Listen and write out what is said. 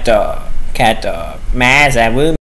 cat uh, cat uh, mass